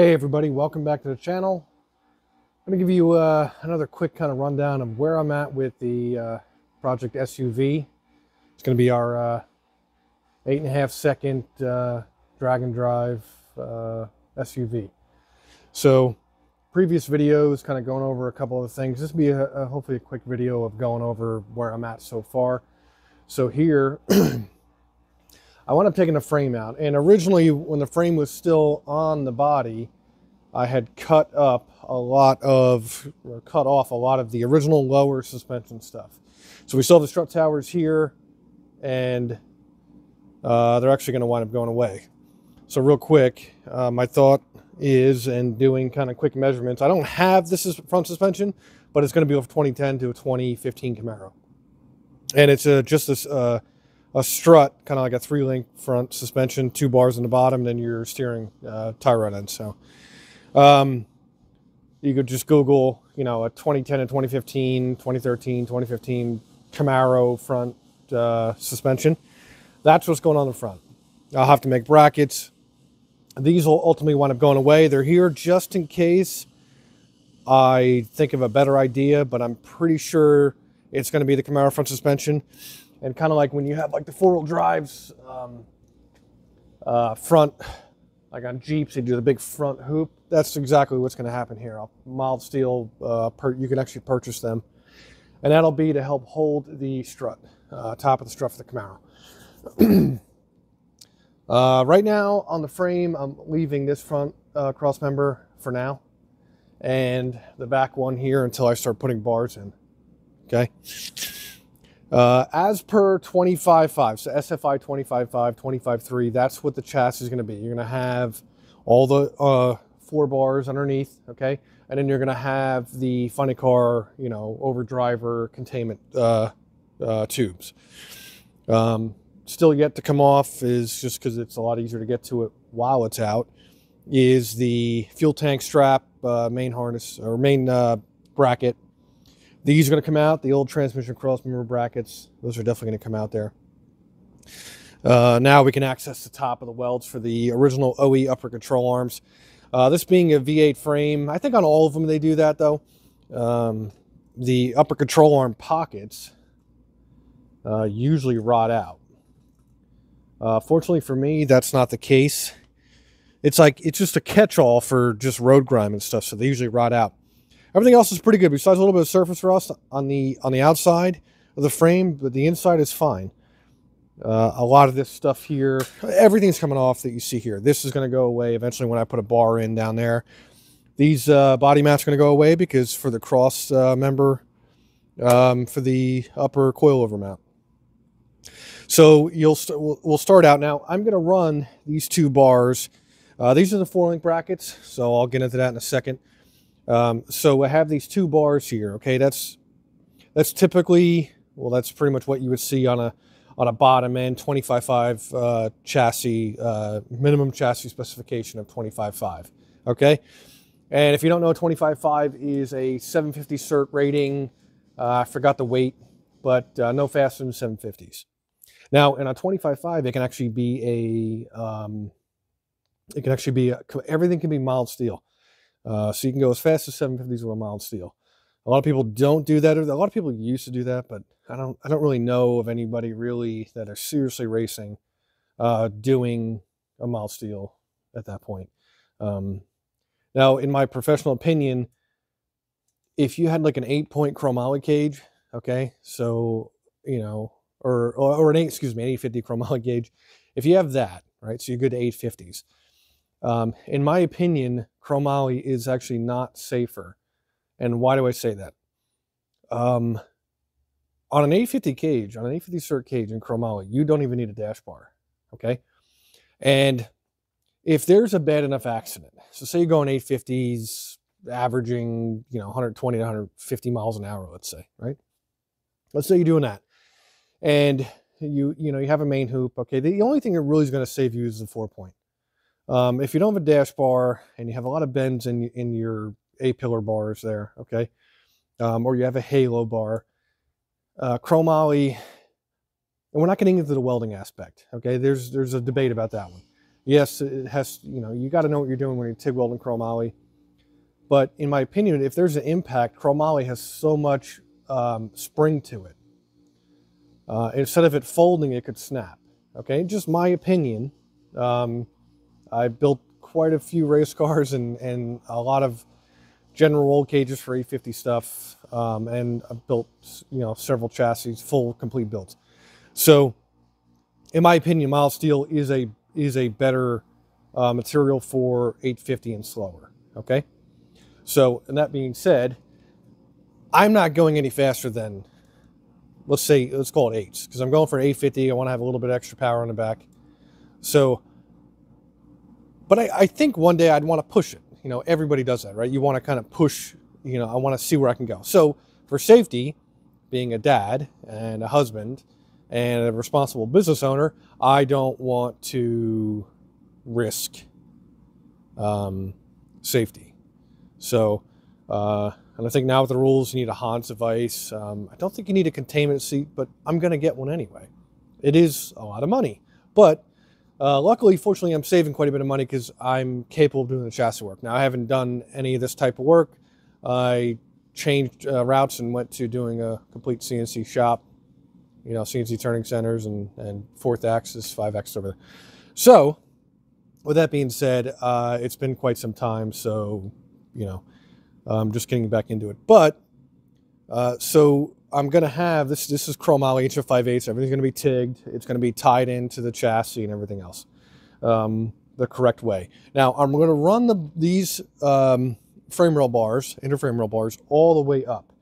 Hey everybody, welcome back to the channel. I'm to give you uh, another quick kind of rundown of where I'm at with the uh, Project SUV. It's going to be our uh, eight and a half second uh, drag and drive uh, SUV. So previous videos kind of going over a couple of things. This will be a, a, hopefully a quick video of going over where I'm at so far. So here, I wound up taking the frame out. And originally, when the frame was still on the body, I had cut up a lot of, or cut off a lot of the original lower suspension stuff. So we still have the strut towers here, and uh, they're actually going to wind up going away. So real quick, uh, my thought is, and doing kind of quick measurements, I don't have this front suspension, but it's going to be a 2010 to a 2015 Camaro. And it's a, just this uh, a strut, kind of like a three link front suspension, two bars in the bottom, then your steering uh, tie rod end. So um, you could just Google, you know, a 2010 and 2015, 2013, 2015 Camaro front uh, suspension. That's what's going on the front. I'll have to make brackets. These will ultimately wind up going away. They're here just in case I think of a better idea, but I'm pretty sure it's going to be the Camaro front suspension and kind of like when you have like the four-wheel drives um, uh, front, like on Jeeps, they do the big front hoop. That's exactly what's going to happen here. I'll, mild steel, uh, per, you can actually purchase them, and that'll be to help hold the strut, uh, top of the strut for the Camaro. Uh, right now on the frame, I'm leaving this front uh, cross member for now, and the back one here until I start putting bars in. Okay. Uh, as per 25.5, so SFI 25.5, 25.3, that's what the chassis is going to be. You're going to have all the uh, four bars underneath, okay? And then you're going to have the funny car, you know, overdriver containment uh, uh, tubes. Um, still yet to come off is just because it's a lot easier to get to it while it's out, is the fuel tank strap, uh, main harness, or main uh, bracket these are going to come out. The old transmission cross member brackets, those are definitely going to come out there. Uh, now we can access the top of the welds for the original OE upper control arms. Uh, this being a V8 frame, I think on all of them they do that though. Um, the upper control arm pockets uh, usually rot out. Uh, fortunately for me, that's not the case. It's like, it's just a catch-all for just road grime and stuff, so they usually rot out. Everything else is pretty good besides a little bit of surface rust on the on the outside of the frame, but the inside is fine. Uh, a lot of this stuff here, everything's coming off that you see here. This is going to go away eventually when I put a bar in down there. These uh, body mats are going to go away because for the cross uh, member, um, for the upper coilover mount. So you'll st we'll, we'll, start out now. I'm going to run these two bars. Uh, these are the four link brackets, so I'll get into that in a second. Um, so I have these two bars here. Okay, that's that's typically well, that's pretty much what you would see on a on a bottom end 25.5 uh, chassis, uh, minimum chassis specification of 25.5. Okay, and if you don't know, 25.5 is a 750 cert rating. Uh, I forgot the weight, but uh, no faster than 750s. Now, in a 25.5, it can actually be a um, it can actually be a, everything can be mild steel. Uh, so you can go as fast as 750s with a mild steel. A lot of people don't do that. A lot of people used to do that, but I don't. I don't really know of anybody really that are seriously racing, uh, doing a mild steel at that point. Um, now, in my professional opinion, if you had like an eight-point chromoly cage, okay, so you know, or or, or an eight, excuse me, an 850 chromoly gauge, if you have that, right, so you're good to 850s. Um, in my opinion, chromoly is actually not safer. And why do I say that? Um, on an 850 cage, on an 850 cert cage in chromoly, you don't even need a dash bar. Okay. And if there's a bad enough accident, so say you're going 850s, averaging, you know, 120 to 150 miles an hour, let's say, right? Let's say you're doing that. And you, you know, you have a main hoop. Okay. The only thing that really is going to save you is the four point. Um, if you don't have a dash bar and you have a lot of bends in, in your A-pillar bars there, okay, um, or you have a halo bar, uh, chromoly, and we're not getting into the welding aspect, okay, there's, there's a debate about that one. Yes, it has, you know, you got to know what you're doing when you're TIG welding chromoly. But in my opinion, if there's an impact, chromoly has so much um, spring to it. Uh, instead of it folding, it could snap. Okay, just my opinion. Um, I built quite a few race cars and, and a lot of general roll cages for 850 stuff, um, and I built you know several chassis, full complete builds. So, in my opinion, mild steel is a is a better uh, material for 850 and slower. Okay, so and that being said, I'm not going any faster than let's say let's call it eights because I'm going for 850. I want to have a little bit extra power on the back. So, but I, I think one day I'd want to push it. You know, everybody does that, right? You want to kind of push. You know, I want to see where I can go. So for safety, being a dad and a husband and a responsible business owner, I don't want to risk um, safety. So, uh, and I think now with the rules, you need a Hans device. Um, I don't think you need a containment seat, but I'm going to get one anyway. It is a lot of money, but uh, luckily, fortunately, I'm saving quite a bit of money because I'm capable of doing the chassis work. Now, I haven't done any of this type of work. I changed uh, routes and went to doing a complete CNC shop, you know, CNC turning centers and, and fourth axis, five axis over there. So, with that being said, uh, it's been quite some time, so, you know, I'm just getting back into it. But, uh, so I'm going to have this. This is chromoly HF58. Everything's going to be tigged. It's going to be tied into the chassis and everything else um, the correct way. Now I'm going to run the, these um, frame rail bars, interframe rail bars, all the way up.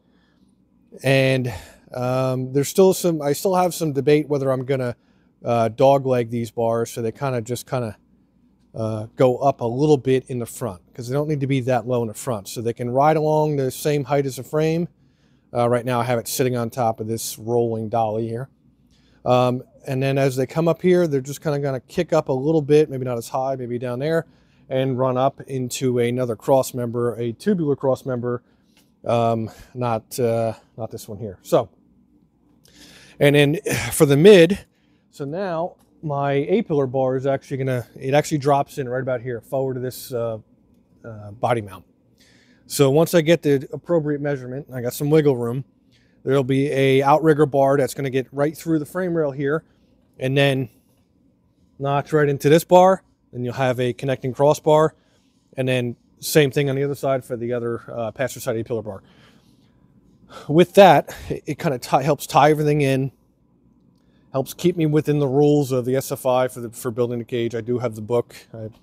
And um, there's still some. I still have some debate whether I'm going to uh, dog leg these bars so they kind of just kind of uh, go up a little bit in the front because they don't need to be that low in the front. So they can ride along the same height as the frame uh, right now I have it sitting on top of this rolling dolly here. Um, and then as they come up here, they're just kind of going to kick up a little bit, maybe not as high, maybe down there, and run up into another cross member, a tubular cross member, um, not, uh, not this one here. So, and then for the mid, so now my A-pillar bar is actually going to, it actually drops in right about here, forward to this uh, uh body mount. So once I get the appropriate measurement, I got some wiggle room, there'll be a outrigger bar that's going to get right through the frame rail here and then notch right into this bar. Then you'll have a connecting crossbar and then same thing on the other side for the other uh, passenger side A-pillar bar. With that, it, it kind of helps tie everything in, helps keep me within the rules of the SFI for, the, for building the cage. I do have the book. I've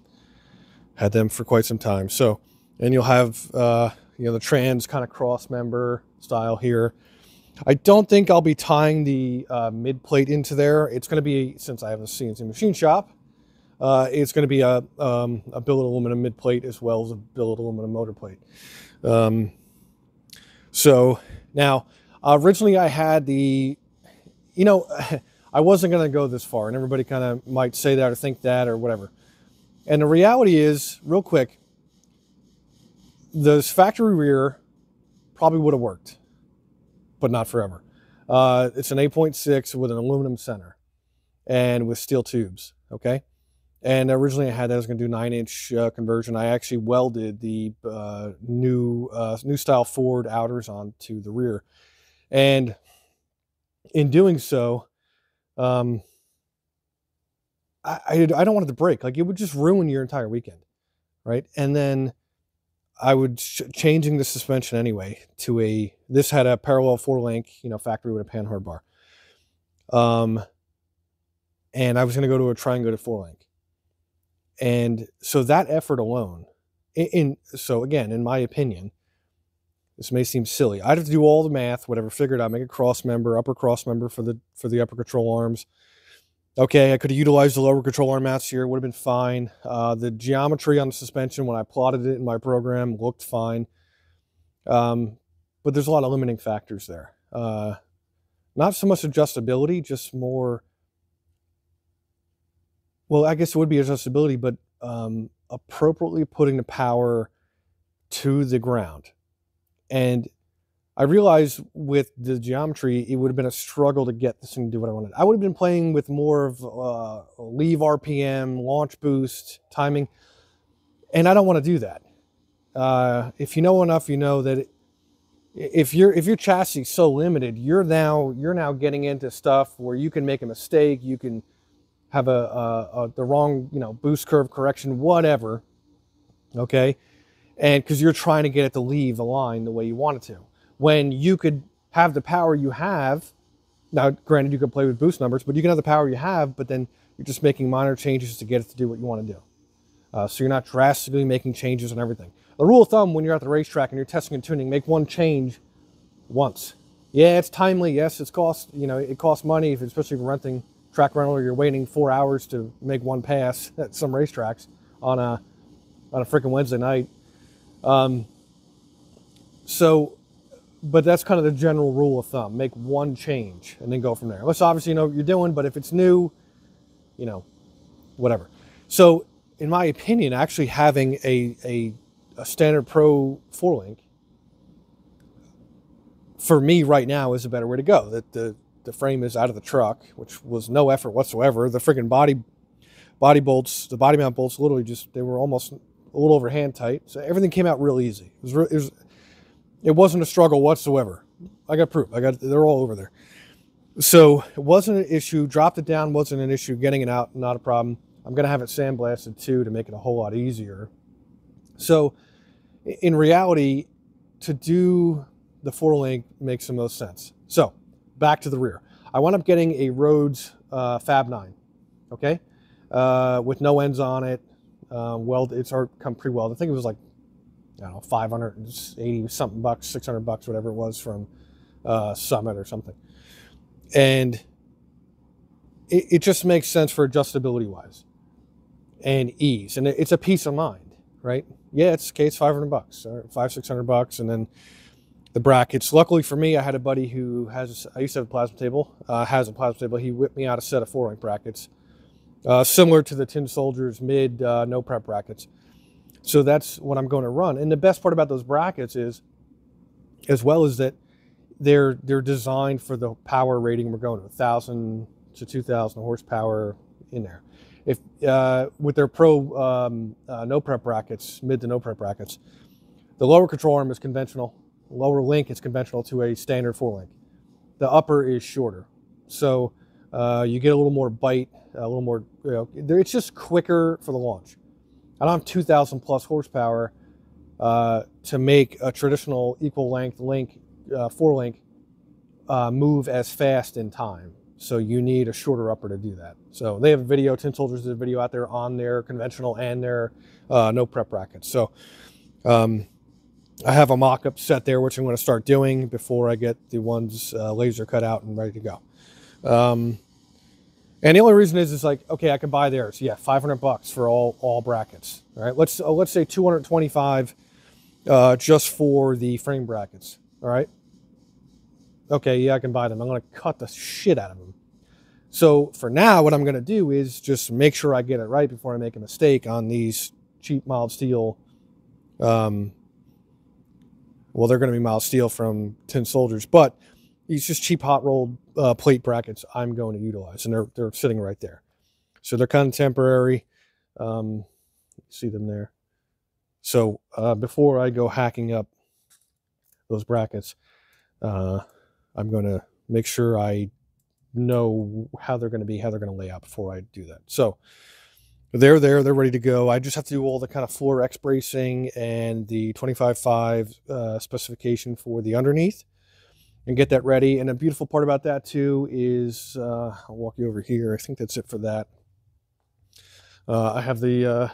had them for quite some time. So and you'll have uh, you know the trans kind of cross member style here. I don't think I'll be tying the uh, mid plate into there. It's going to be since I have a CNC machine shop. Uh, it's going to be a, um, a billet aluminum mid plate as well as a billet aluminum motor plate. Um, so now, originally I had the, you know, I wasn't going to go this far, and everybody kind of might say that or think that or whatever. And the reality is, real quick, this factory rear probably would have worked, but not forever. Uh, it's an 8.6 with an aluminum center and with steel tubes, okay? And originally I had that I was going to do nine inch uh, conversion. I actually welded the uh, new uh, new style Ford outers onto the rear, and in doing so, um, I, I I don't want it to break. Like it would just ruin your entire weekend, right? And then I would ch- changing the suspension anyway to a this had a parallel four link, you know, factory with a panhard bar. Um, and I was going to go to a try and go to four link, and so that effort alone, in, in so again, in my opinion, this may seem silly. I'd have to do all the math, whatever, figured out, make a cross member, upper cross member for the for the upper control arms, Okay, I could have utilized the lower control arm mats here. Would have been fine. Uh, the geometry on the suspension, when I plotted it in my program, looked fine. Um, but there's a lot of limiting factors there. Uh, not so much adjustability, just more, well, I guess it would be adjustability, but um, appropriately putting the power to the ground. And I realized with the geometry, it would have been a struggle to get this thing to do what I wanted. I would have been playing with more of uh, leave RPM, launch boost, timing, and I don't want to do that. Uh, if you know enough, you know that if your if your chassis is so limited, you're now you're now getting into stuff where you can make a mistake, you can have a, a, a the wrong you know boost curve correction, whatever. Okay, and because you're trying to get it to leave the line the way you want it to when you could have the power you have. Now, granted, you could play with boost numbers, but you can have the power you have, but then you're just making minor changes to get it to do what you want to do. Uh, so you're not drastically making changes on everything. The rule of thumb when you're at the racetrack and you're testing and tuning, make one change once. Yeah, it's timely. Yes, it's cost. You know, it costs money, if, especially if you're renting track rental or you're waiting four hours to make one pass at some racetracks on a on a freaking Wednesday night. Um, so but that's kind of the general rule of thumb. Make one change and then go from there. Unless obviously you know what you're doing, but if it's new, you know, whatever. So, in my opinion, actually having a, a, a standard pro four link for me right now is a better way to go. That the, the frame is out of the truck, which was no effort whatsoever. The freaking body body bolts, the body mount bolts, literally just they were almost a little over hand tight. So everything came out real easy. It was, re- it was it wasn't a struggle whatsoever. I got proof. I got they're all over there. So it wasn't an issue. Dropped it down wasn't an issue. Getting it out, not a problem. I'm gonna have it sandblasted too to make it a whole lot easier. So in reality, to do the four link makes the most sense. So back to the rear. I wound up getting a Rhodes uh, Fab 9, okay, uh, with no ends on it. Uh, weld, it's come pre-welded. I think it was like I don't know, 580 something bucks, 600 bucks, whatever it was from uh, Summit or something. And it, it just makes sense for adjustability wise and ease. And it's a peace of mind, right? Yeah, it's okay, it's 500 bucks, or five, 600 bucks. And then the brackets. Luckily for me, I had a buddy who has, I used to have a plasma table, uh, has a plasma table. He whipped me out a set of four link brackets, uh, similar to the Tin Soldiers mid uh, no prep brackets. So that's what I'm going to run. And the best part about those brackets is, as well as that they're they're designed for the power rating we're going to, 1,000 to 2,000 horsepower in there. If uh, with their pro um, uh, no prep brackets, mid to no prep brackets, the lower control arm is conventional, lower link is conventional to a standard four link. The upper is shorter, so uh, you get a little more bite, a little more. You know, it's just quicker for the launch. I don't have 2,000 plus horsepower uh, to make a traditional equal length link, uh, four link, uh, move as fast in time. So you need a shorter upper to do that. So they have a video, Tin Soldiers did a video out there on their conventional and their uh, no prep brackets. So um, I have a mock-up set there, which I'm going to start doing before I get the ones uh, laser cut out and ready to go. Um, and the only reason is, is like, okay, I can buy theirs. Yeah, 500 bucks for all all brackets. All right, let's uh, let's say 225 uh, just for the frame brackets. All right. Okay, yeah, I can buy them. I'm going to cut the shit out of them. So for now, what I'm going to do is just make sure I get it right before I make a mistake on these cheap mild steel. Um, well, they're going to be mild steel from Tin Soldiers, but these just cheap hot rolled uh, plate brackets I'm going to utilize, and they're they're sitting right there. So they're kind of temporary. Um, see them there. So uh, before I go hacking up those brackets, uh, I'm going to make sure I know how they're going to be, how they're going to lay out before I do that. So they're there, they're ready to go. I just have to do all the kind of floor X bracing and the 25.5 uh, specification for the underneath and get that ready. And a beautiful part about that too is, uh, I'll walk you over here. I think that's it for that. Uh, I have the uh,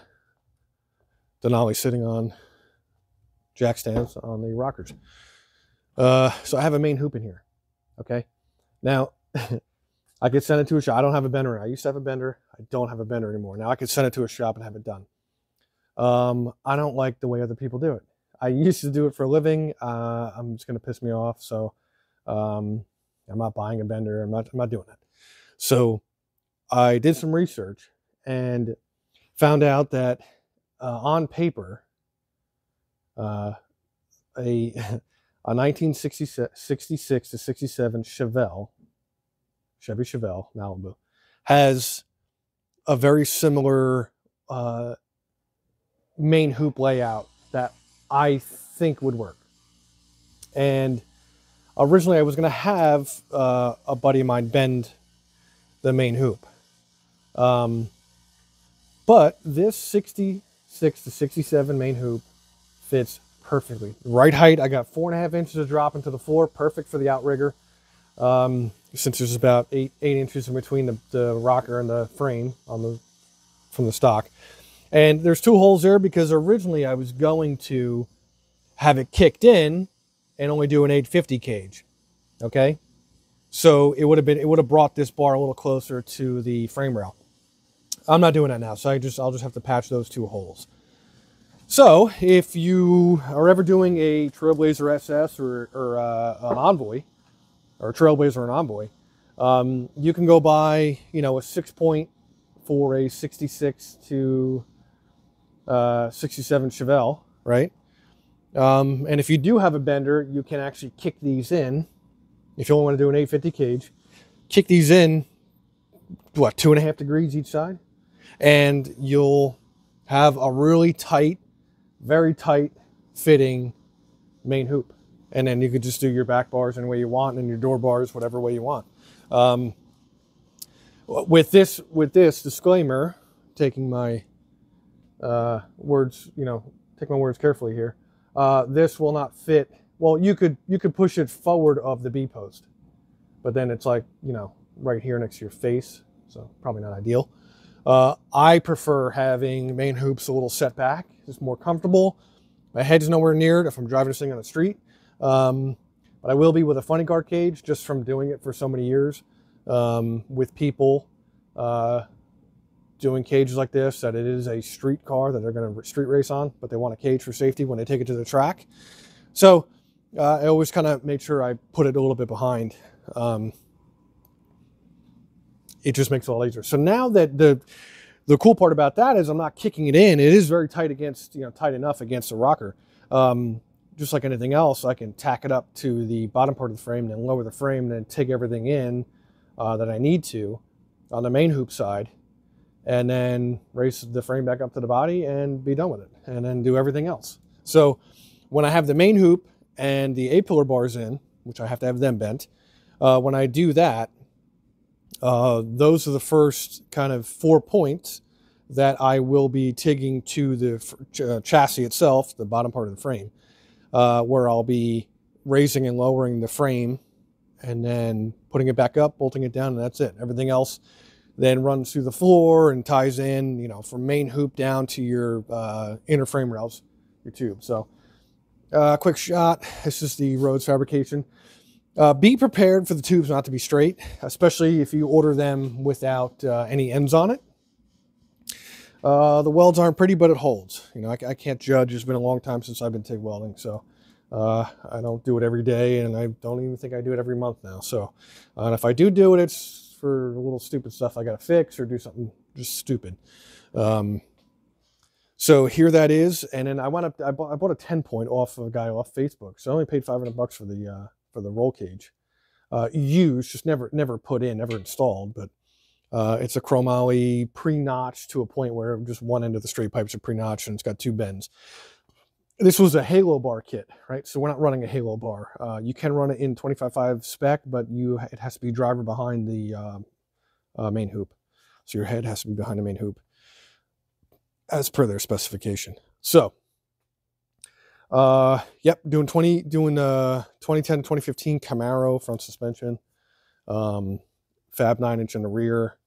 Denali sitting on jack stands on the rockers. Uh, so I have a main hoop in here. Okay. Now, I could send it to a shop. I don't have a bender. I used to have a bender. I don't have a bender anymore. Now I could send it to a shop and have it done. Um, I don't like the way other people do it. I used to do it for a living. Uh, I'm just going to piss me off. So um, I'm not buying a bender. I'm not, I'm not doing that. So I did some research and found out that uh, on paper, uh, a a 1966 to 67 Chevelle, Chevy Chevelle Malibu, has a very similar uh, main hoop layout that I think would work. And originally, I was going to have uh, a buddy of mine bend the main hoop. Um, but this 66 to 67 main hoop fits perfectly. Right height, I got four and a half inches of drop into the floor, perfect for the outrigger. Um, since there's about eight eight inches in between the, the rocker and the frame on the from the stock. And there's two holes there because originally I was going to have it kicked in and only do an 850 cage. Okay. So it would have been, it would have brought this bar a little closer to the frame rail. I'm not doing that now. So I just, I'll just have to patch those two holes. So if you are ever doing a Trailblazer SS or, or uh, an Envoy or Trailblazer or an Envoy, um, you can go buy, you know, a six point for a 66 to uh, 67 Chevelle, right? Um, and if you do have a bender, you can actually kick these in. If you only want to do an 850 cage, kick these in, what, two and a half degrees each side? And you'll have a really tight, very tight fitting main hoop. And then you could just do your back bars any way you want and your door bars, whatever way you want. Um, with this, with this disclaimer, taking my uh, words, you know, take my words carefully here. Uh, this will not fit. Well, you could you could push it forward of the B post, but then it's like you know right here next to your face, so probably not ideal. Uh, I prefer having main hoops a little set back. It's more comfortable. My head's nowhere near it if I'm driving this thing on the street. Um, but I will be with a funny car cage just from doing it for so many years um, with people uh, doing cages like this that it is a street car that they're going to street race on, but they want a cage for safety when they take it to the track. So uh, I always kind of make sure I put it a little bit behind. Um, it just makes it a lot easier. So now that the the cool part about that is I'm not kicking it in. It is very tight against, you know, tight enough against the rocker. Um, just like anything else, I can tack it up to the bottom part of the frame, then lower the frame, then take everything in uh, that I need to on the main hoop side and then race the frame back up to the body and be done with it and then do everything else. So when I have the main hoop and the A-pillar bars in, which I have to have them bent, uh, when I do that, uh, those are the first kind of four points that I will be tigging to the ch uh, chassis itself, the bottom part of the frame, uh, where I'll be raising and lowering the frame and then putting it back up, bolting it down, and that's it. Everything else then runs through the floor and ties in, you know, from main hoop down to your uh, inner frame rails, your tube. So, uh, quick shot. This is the Rhodes fabrication. Uh, be prepared for the tubes not to be straight, especially if you order them without uh, any ends on it. Uh, the welds aren't pretty, but it holds. You know, I, I, can't judge. It's been a long time since I've been TIG welding, so uh, I don't do it every day, and I don't even think I do it every month now. So, and if I do do it, it's for a little stupid stuff I got to fix or do something just stupid. Um, so here that is, and then I went up. I bought, I bought a ten point off of a guy off Facebook. So I only paid five hundred bucks for the uh, for the roll cage. Uh, used, just never never put in, never installed. But uh, it's a chromoly pre-notched to a point where just one end of the straight pipes are pre-notched and it's got two bends this was a halo bar kit, right? So we're not running a halo bar. Uh, you can run it in 25.5 spec, but you it has to be driver behind the uh, uh, main hoop. So your head has to be behind the main hoop as per their specification. So, uh, yep, doing 20, doing uh 2010, 2015 Camaro front suspension, um, Fab 9 inch in the rear,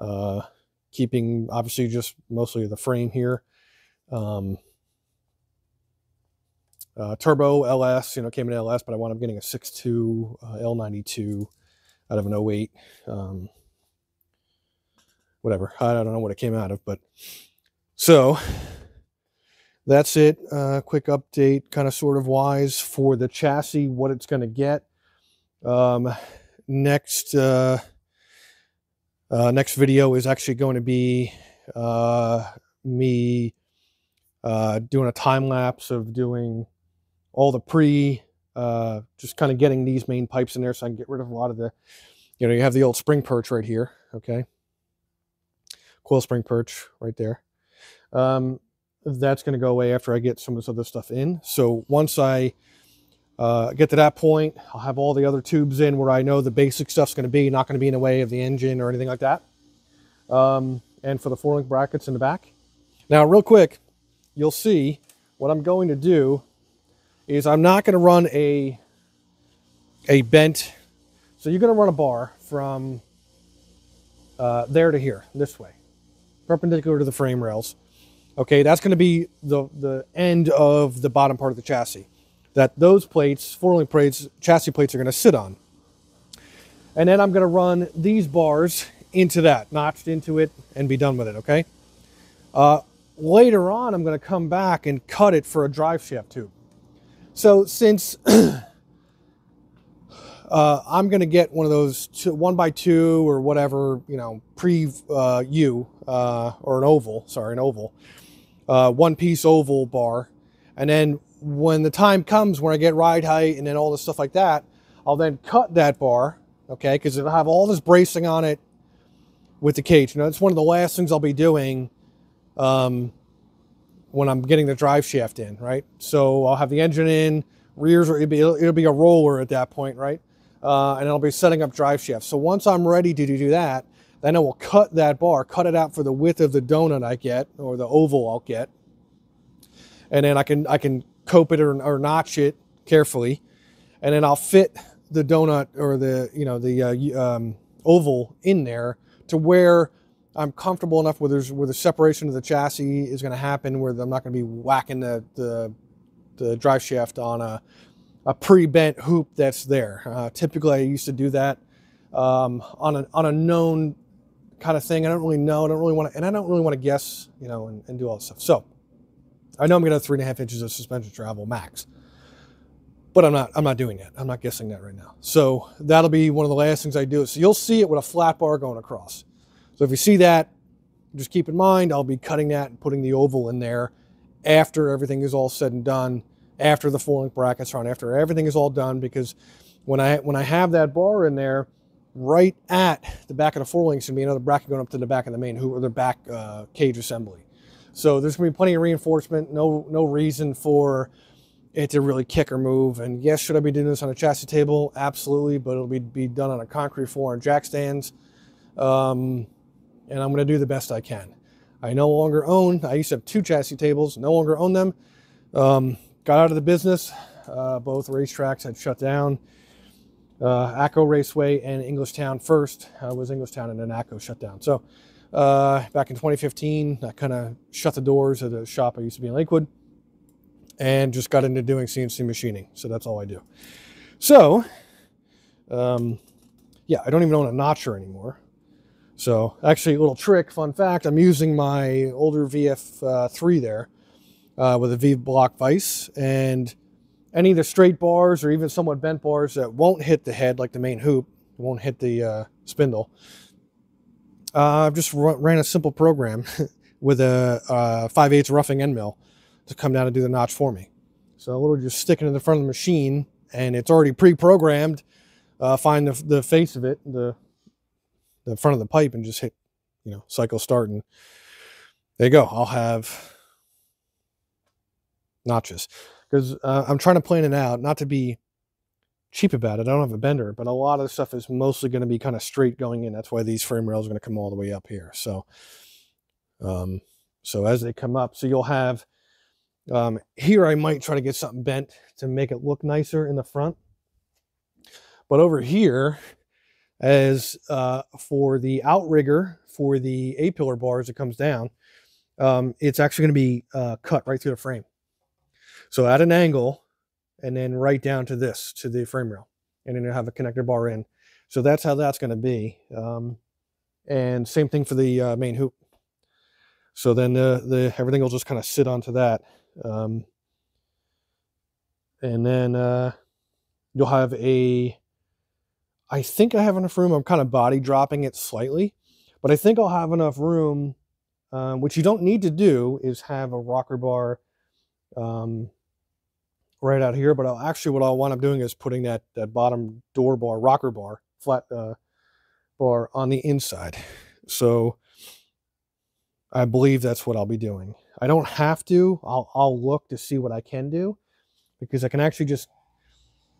uh, keeping obviously just mostly the frame here. Um, uh, turbo LS, you know, came in LS, but I wound up getting a 6.2 uh, L92 out of an 08. Um, whatever. I don't know what it came out of, but so that's it. Uh, quick update, kind of sort of wise for the chassis, what it's going to get. Um, next, uh, uh, next video is actually going to be uh, me uh, doing a time lapse of doing all the pre uh, just kind of getting these main pipes in there so I can get rid of a lot of the, you know, you have the old spring perch right here, okay? Coil spring perch right there. Um, that's going to go away after I get some of this other stuff in. So once I uh, get to that point, I'll have all the other tubes in where I know the basic stuff's going to be, not going to be in the way of the engine or anything like that. Um, and for the four link brackets in the back. Now, real quick, you'll see what I'm going to do is I'm not going to run a, a bent. So you're going to run a bar from uh, there to here, this way, perpendicular to the frame rails. Okay, that's going to be the, the end of the bottom part of the chassis that those plates, four-link plates, chassis plates are going to sit on. And then I'm going to run these bars into that, notched into it, and be done with it, okay? Uh, later on, I'm going to come back and cut it for a drive shaft tube. So since uh, I'm going to get one of those two, one by two or whatever, you know, pre uh, U uh, or an oval, sorry, an oval, uh, one piece oval bar. And then when the time comes when I get ride height and then all this stuff like that, I'll then cut that bar, okay, because it'll have all this bracing on it with the cage. Now, it's one of the last things I'll be doing um, when I'm getting the drive shaft in, right? So I'll have the engine in, rears, or it'll be, it'll be a roller at that point, right? Uh, and I'll be setting up drive shafts. So once I'm ready to do that, then I will cut that bar, cut it out for the width of the donut I get, or the oval I'll get. And then I can, I can cope it or, or notch it carefully. And then I'll fit the donut or the, you know, the uh, um, oval in there to where I'm comfortable enough where there's where the separation of the chassis is going to happen, where I'm not going to be whacking the, the, the drive shaft on a, a pre-bent hoop that's there. Uh, typically, I used to do that um, on a on a known kind of thing. I don't really know. I don't really want to, and I don't really want to guess, you know, and, and do all this stuff. So I know I'm going to have three and a half inches of suspension travel max, but I'm not. I'm not doing that. I'm not guessing that right now. So that'll be one of the last things I do. So you'll see it with a flat bar going across. So if you see that, just keep in mind, I'll be cutting that and putting the oval in there after everything is all said and done, after the four link brackets are on, after everything is all done, because when I, when I have that bar in there, right at the back of the four links, going to be another bracket going up to the back of the main or the back uh, cage assembly. So there's going to be plenty of reinforcement, no, no reason for it to really kick or move. And yes, should I be doing this on a chassis table? Absolutely, but it'll be, be done on a concrete floor and jack stands. Um, and I'm going to do the best I can. I no longer own, I used to have two chassis tables, no longer own them. Um, got out of the business. Uh, both racetracks had shut down. Uh, Atco Raceway and Englishtown first uh, was Englishtown and then Atco shut down. So uh, back in 2015, I kind of shut the doors of the shop I used to be in Lakewood and just got into doing CNC machining. So that's all I do. So, um, yeah, I don't even own a notcher anymore. So actually a little trick, fun fact, I'm using my older VF3 uh, there uh, with a V-block vise and any of the straight bars or even somewhat bent bars that won't hit the head like the main hoop, won't hit the uh, spindle. Uh, I've just ran a simple program with a uh, 5 8 roughing end mill to come down and do the notch for me. So a little just sticking in the front of the machine and it's already pre-programmed. Uh, find the, the face of it, the the front of the pipe and just hit, you know, cycle start and there you go. I'll have notches because uh, I'm trying to plan it out, not to be cheap about it. I don't have a bender, but a lot of the stuff is mostly going to be kind of straight going in. That's why these frame rails are going to come all the way up here. So, um, so as they come up, so you'll have, um, here I might try to get something bent to make it look nicer in the front. But over here, as uh, for the outrigger for the A-pillar bar as it comes down, um, it's actually going to be uh, cut right through the frame. So at an angle and then right down to this, to the frame rail. And then you have a connector bar in. So that's how that's going to be. Um, and same thing for the uh, main hoop. So then the, the everything will just kind of sit onto that. Um, and then uh, you'll have a I think I have enough room. I'm kind of body dropping it slightly, but I think I'll have enough room, um, which you don't need to do, is have a rocker bar um, right out here. But I'll, actually, what I want I'm doing is putting that that bottom door bar, rocker bar, flat uh, bar on the inside. So I believe that's what I'll be doing. I don't have to. I'll I'll look to see what I can do because I can actually just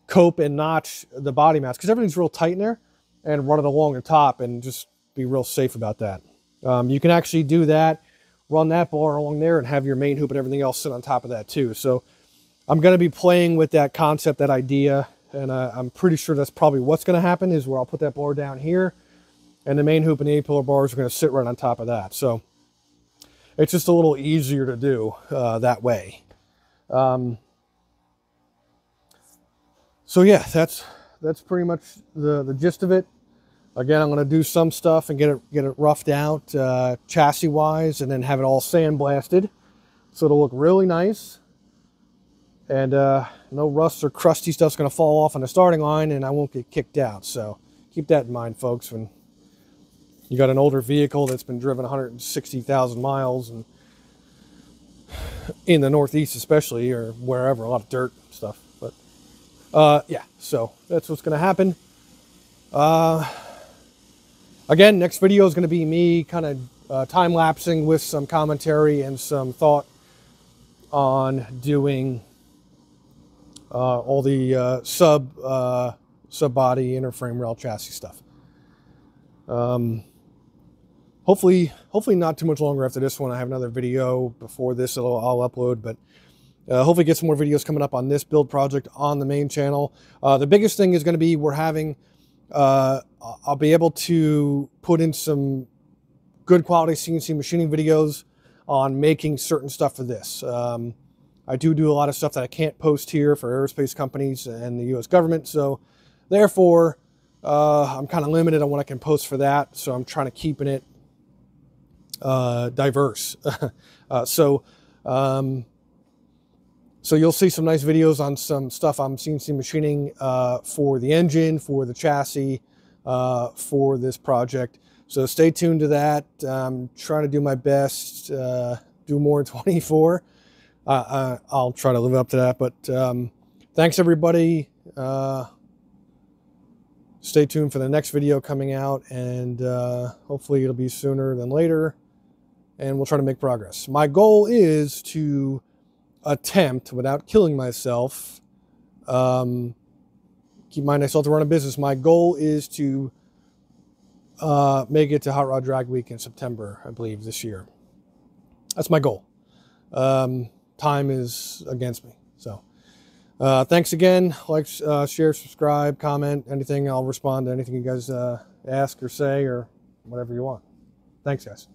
cope and notch the body mass because everything's real tight in there and run it along the top and just be real safe about that. Um, you can actually do that, run that bar along there and have your main hoop and everything else sit on top of that too. So I'm going to be playing with that concept, that idea, and uh, I'm pretty sure that's probably what's going to happen is where I'll put that bar down here and the main hoop and the A-pillar bars are going to sit right on top of that. So it's just a little easier to do uh, that way. Um, so yeah, that's that's pretty much the, the gist of it. Again, I'm going to do some stuff and get it get it roughed out uh, chassis wise, and then have it all sandblasted, so it'll look really nice. And uh, no rust or crusty stuff's going to fall off on the starting line, and I won't get kicked out. So keep that in mind, folks. When you got an older vehicle that's been driven 160,000 miles, and in the Northeast especially, or wherever, a lot of dirt uh, yeah, so that's what's going to happen. Uh, again, next video is going to be me kind of uh, time lapsing with some commentary and some thought on doing uh, all the uh, sub uh, sub body inner frame rail chassis stuff. Um, hopefully, hopefully not too much longer after this one. I have another video before this I'll, I'll upload, but uh, hopefully get some more videos coming up on this build project on the main channel. Uh, the biggest thing is going to be we're having, uh, I'll be able to put in some good quality CNC machining videos on making certain stuff for this. Um, I do do a lot of stuff that I can't post here for aerospace companies and the U.S. government. So therefore, uh, I'm kind of limited on what I can post for that. So I'm trying to keeping it uh, diverse. uh, so, um, so you'll see some nice videos on some stuff I'm CNC machining uh, for the engine, for the chassis, uh, for this project. So stay tuned to that. I'm trying to do my best, uh, do more in 24. Uh, I'll try to live up to that. But um, thanks everybody. Uh, stay tuned for the next video coming out and uh, hopefully it'll be sooner than later and we'll try to make progress. My goal is to attempt, without killing myself, um, keep in mind I still have to run a business, my goal is to uh, make it to Hot Rod Drag Week in September, I believe, this year. That's my goal. Um, time is against me. So uh, thanks again. Like, uh, share, subscribe, comment, anything. I'll respond to anything you guys uh, ask or say or whatever you want. Thanks, guys.